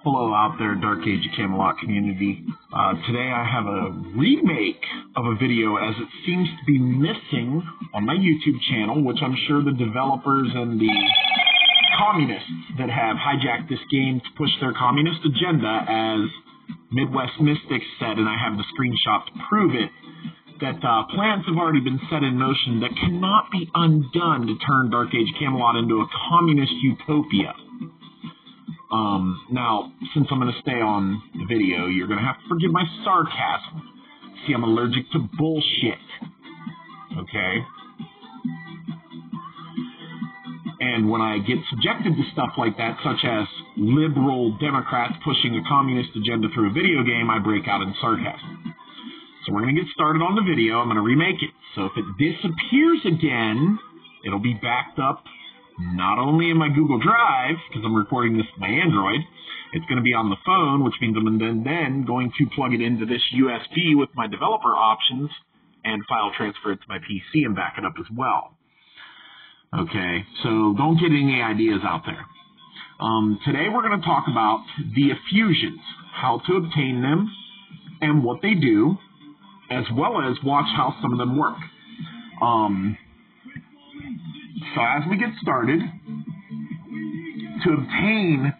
Hello out there, Dark Age of Camelot community. Uh, today I have a remake of a video as it seems to be missing on my YouTube channel, which I'm sure the developers and the communists that have hijacked this game to push their communist agenda, as Midwest Mystics said, and I have the screenshot to prove it, that uh, plans have already been set in motion that cannot be undone to turn Dark Age Camelot into a communist utopia. Um, now, since I'm going to stay on the video, you're going to have to forgive my sarcasm. See, I'm allergic to bullshit. Okay? And when I get subjected to stuff like that, such as liberal Democrats pushing a communist agenda through a video game, I break out in sarcasm. So we're going to get started on the video. I'm going to remake it. So if it disappears again, it'll be backed up not only in my Google Drive, because I'm recording this with my Android, it's going to be on the phone, which means I'm then, then going to plug it into this USB with my developer options and file transfer it to my PC and back it up as well. Okay, so don't get any ideas out there. Um, today we're going to talk about the effusions, how to obtain them, and what they do, as well as watch how some of them work. Um, so as we get started, to obtain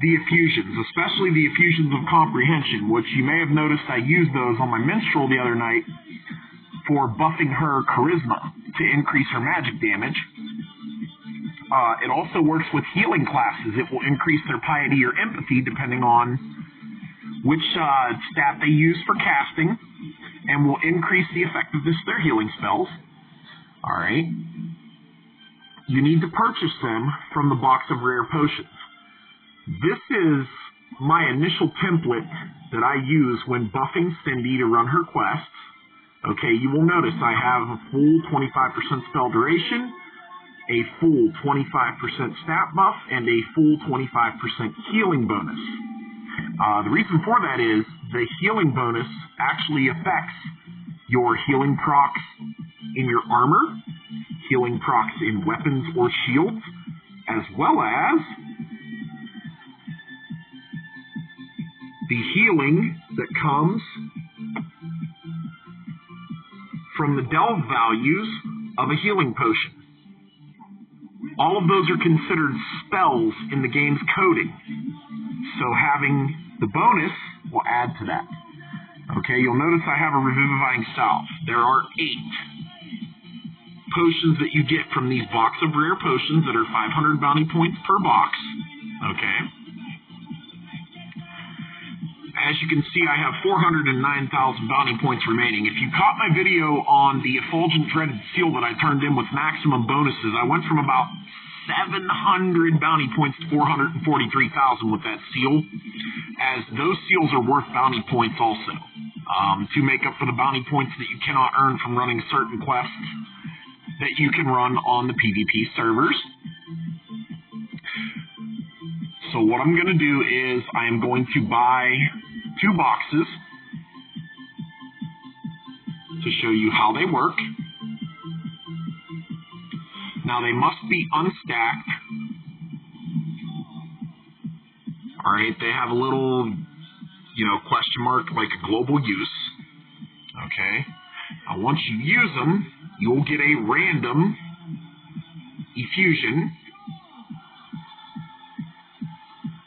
the effusions, especially the effusions of comprehension, which you may have noticed I used those on my minstrel the other night for buffing her charisma to increase her magic damage. Uh, it also works with healing classes. It will increase their piety or empathy depending on which uh, stat they use for casting, and will increase the effectiveness of their healing spells. All right you need to purchase them from the box of rare potions. This is my initial template that I use when buffing Cindy to run her quests. Okay, you will notice I have a full 25% spell duration, a full 25% stat buff, and a full 25% healing bonus. Uh, the reason for that is the healing bonus actually affects your healing procs in your armor, healing procs in weapons or shields, as well as the healing that comes from the delve values of a healing potion. All of those are considered spells in the game's coding. So having the bonus will add to that. Okay, you'll notice I have a revivifying salve. There are eight potions that you get from these box of rare potions that are 500 bounty points per box. Okay. As you can see, I have 409,000 bounty points remaining. If you caught my video on the Effulgent Dreaded Seal that I turned in with maximum bonuses, I went from about 700 bounty points to 443,000 with that seal, as those seals are worth bounty points also. Um, to make up for the bounty points that you cannot earn from running certain quests that you can run on the PvP servers. So what I'm going to do is I am going to buy two boxes to show you how they work. Now they must be unstacked. Alright, they have a little, you know, question mark like a global use. Okay. Now once you use them, you'll get a random effusion.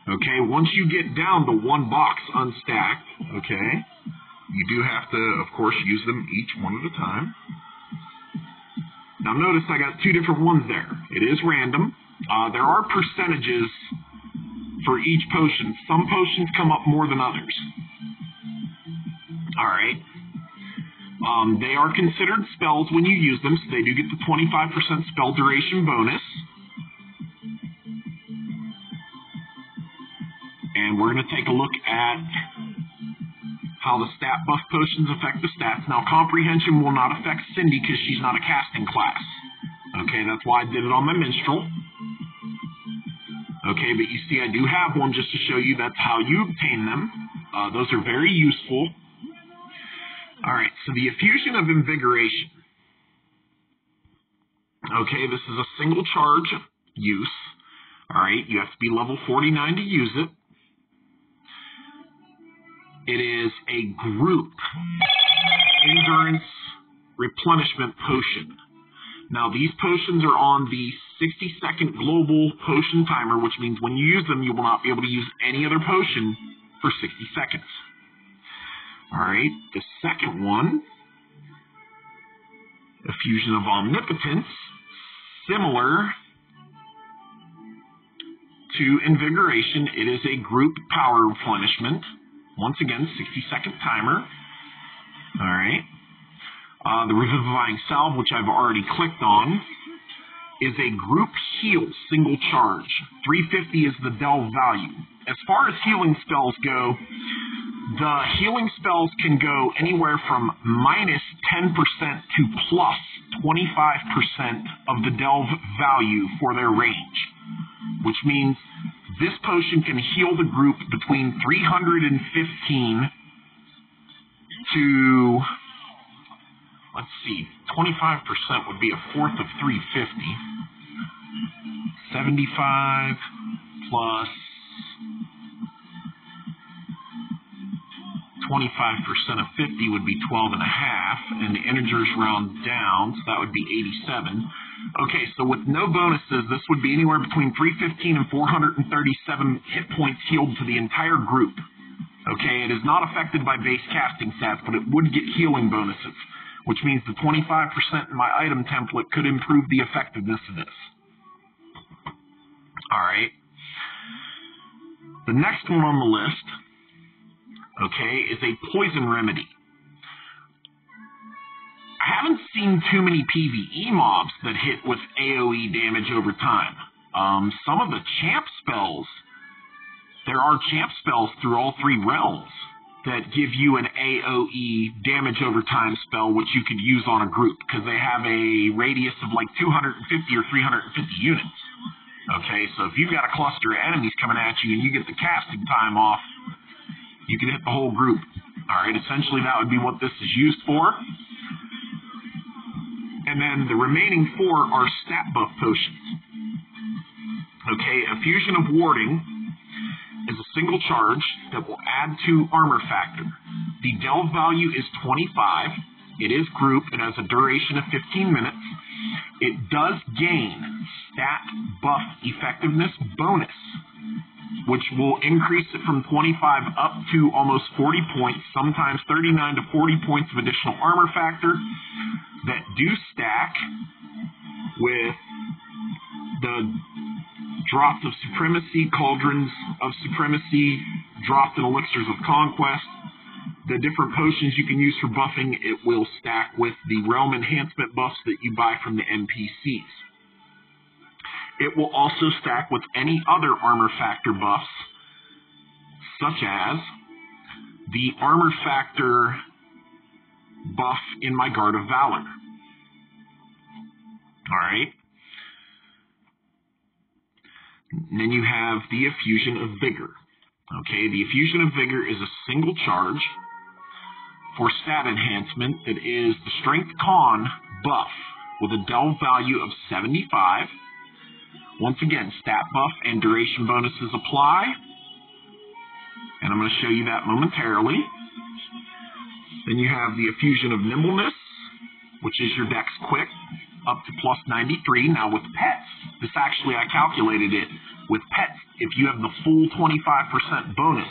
Okay, once you get down to one box unstacked, okay, you do have to, of course, use them each one at a time. Now notice I got two different ones there. It is random. Uh, there are percentages for each potion. Some potions come up more than others. All right. Um, they are considered spells when you use them, so they do get the 25% spell duration bonus. And we're going to take a look at how the stat buff potions affect the stats. Now, comprehension will not affect Cindy because she's not a casting class. Okay, that's why I did it on my minstrel. Okay, but you see I do have one just to show you that's how you obtain them. Uh, those are very useful. All right, so the effusion of invigoration. Okay, this is a single charge use. All right, you have to be level 49 to use it. it is a group endurance replenishment potion. Now, these potions are on the 60 second global potion timer, which means when you use them, you will not be able to use any other potion for 60 seconds. All right, the second one, Effusion of Omnipotence, similar to Invigoration, it is a group power replenishment. Once again, 60 second timer. All right. Uh, the Revivifying Salve, which I've already clicked on, is a group heal single charge. 350 is the delve value. As far as healing spells go, the healing spells can go anywhere from minus 10% to plus 25% of the delve value for their range, which means this potion can heal the group between 315 to let's see, 25% would be a fourth of 350. 75 plus 25% of 50 would be 12 and a half, and the integers round down, so that would be 87. Okay, so with no bonuses, this would be anywhere between 315 and 437 hit points healed to the entire group. Okay, it is not affected by base casting stats, but it would get healing bonuses which means the 25% in my item template could improve the effectiveness of this. All right. The next one on the list, okay, is a poison remedy. I haven't seen too many PvE mobs that hit with AoE damage over time. Um, some of the champ spells, there are champ spells through all three realms that give you an AoE damage over time spell, which you could use on a group because they have a radius of like 250 or 350 units. Okay, so if you've got a cluster of enemies coming at you and you get the casting time off, you can hit the whole group. All right, essentially that would be what this is used for. And then the remaining four are stat buff potions. Okay, effusion of warding, is a single charge that will add to armor factor. The delve value is 25. It is group. It has a duration of 15 minutes. It does gain stat buff effectiveness bonus, which will increase it from 25 up to almost 40 points, sometimes 39 to 40 points of additional armor factor that do stack with the drops of supremacy, cauldrons of supremacy, dropped in elixirs of conquest. The different potions you can use for buffing, it will stack with the realm enhancement buffs that you buy from the NPCs. It will also stack with any other armor factor buffs, such as the armor factor buff in my Guard of Valor. Alright? And then you have the effusion of vigor. Okay, the effusion of vigor is a single charge for stat enhancement. It is the strength con buff with a delve value of 75. Once again, stat buff and duration bonuses apply. And I'm going to show you that momentarily. Then you have the effusion of nimbleness, which is your dex quick up to plus 93. Now with pets, this actually I calculated it. With pets, if you have the full 25% bonus,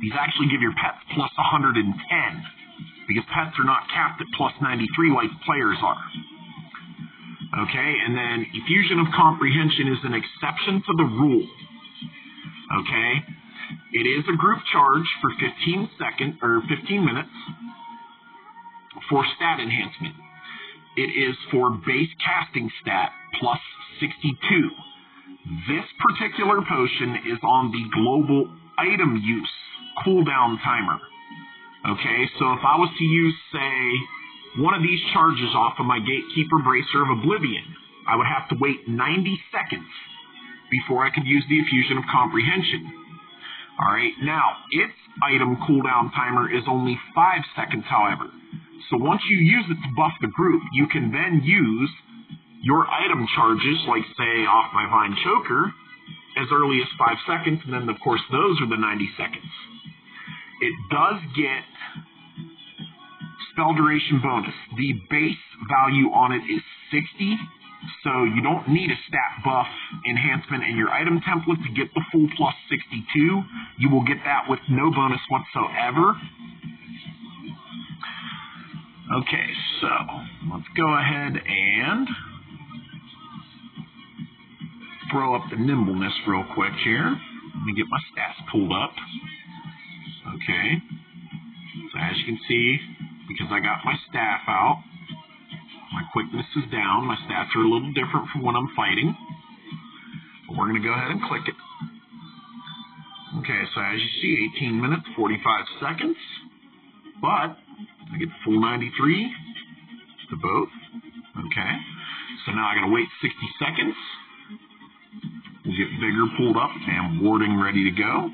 these actually give your pets plus 110 because pets are not capped at plus 93 like players are. Okay, and then effusion of comprehension is an exception to the rule. Okay, it is a group charge for 15 seconds or 15 minutes for stat enhancement. It is for base casting stat plus 62. This particular potion is on the global item use cooldown timer. Okay, so if I was to use, say, one of these charges off of my Gatekeeper Bracer of Oblivion, I would have to wait 90 seconds before I could use the Effusion of Comprehension. Alright, now, its item cooldown timer is only 5 seconds, however. So once you use it to buff the group, you can then use your item charges, like say off my Vine Choker, as early as 5 seconds, and then of course those are the 90 seconds. It does get spell duration bonus. The base value on it is 60, so you don't need a stat buff enhancement in your item template to get the full plus 62. You will get that with no bonus whatsoever. Okay, so let's go ahead and throw up the nimbleness real quick here. Let me get my stats pulled up. Okay. So as you can see, because I got my staff out, my quickness is down. My stats are a little different from when I'm fighting. But we're going to go ahead and click it. Okay, so as you see, 18 minutes, 45 seconds. But I get full 93 to both. Okay. So now I got to wait 60 seconds. We'll get vigor pulled up and warding ready to go.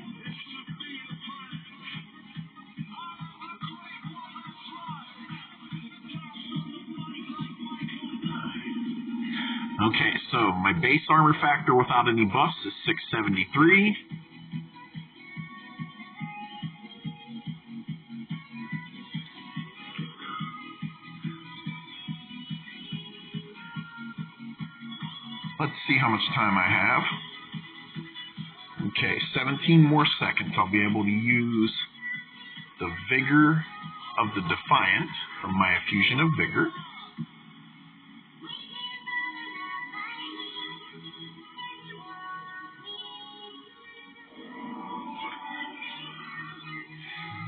Um, my base armor factor without any buffs is 673. Let's see how much time I have. Okay, 17 more seconds. I'll be able to use the Vigor of the Defiant from my Effusion of Vigor.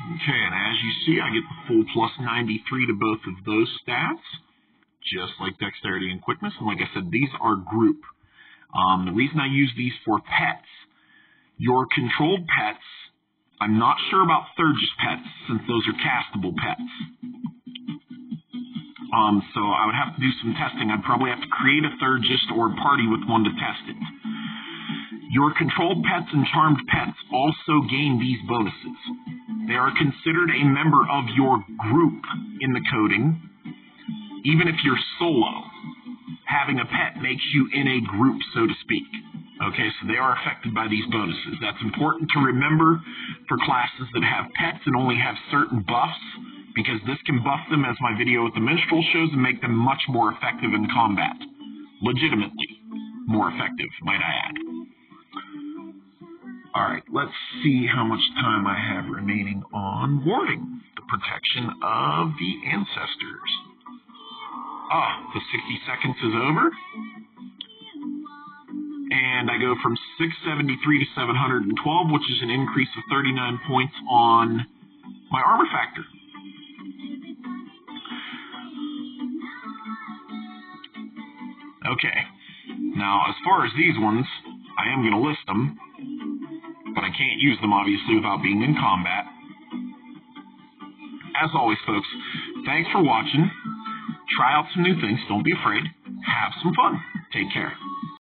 Okay, and as you see, I get the full plus 93 to both of those stats, just like dexterity and quickness. And like I said, these are group. Um, the reason I use these for pets, your controlled pets, I'm not sure about Theurgist pets, since those are castable pets. Um, so I would have to do some testing. I'd probably have to create a Theurgist or party with one to test it. Your controlled pets and charmed pets also gain these bonuses. They are considered a member of your group in the coding, even if you're solo. Having a pet makes you in a group, so to speak. Okay, so they are affected by these bonuses. That's important to remember for classes that have pets and only have certain buffs, because this can buff them, as my video with the minstrel shows, and make them much more effective in combat. Legitimately more effective, might I add. Alright, let's see how much time I have remaining on warding the protection of the ancestors. Ah, the 60 seconds is over. And I go from 673 to 712, which is an increase of 39 points on my armor factor. Okay. Now, as far as these ones, I am going to list them but I can't use them obviously without being in combat. As always, folks, thanks for watching. Try out some new things. Don't be afraid. Have some fun. Take care.